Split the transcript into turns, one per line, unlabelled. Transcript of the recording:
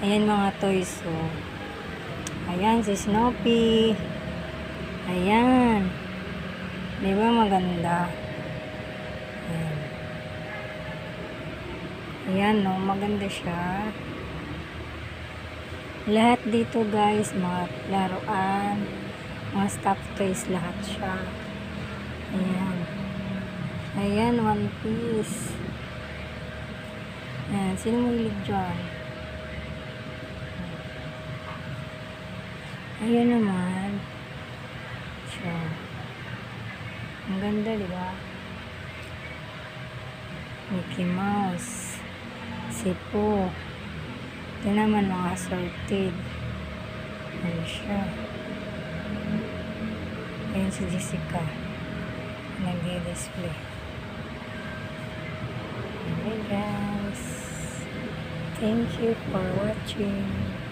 Ayan mga toys, oh. Ayan, si Snoopy. Ayan. Di ba maganda? Ayan. Ayan, no, maganda siya. Lahat dito, guys, mga laruan, mga stuffed toys, lahat siya. Ayan. Ayan, One Piece. Ayan, sino mahilig dyan? Ayan naman. Siya. Ang ganda, di ba? Mickey Mouse. Sipo. Ito naman mga assorted. Ayan siya. Ayan si Jessica. Nag-display. Okay guys. Thank you for watching.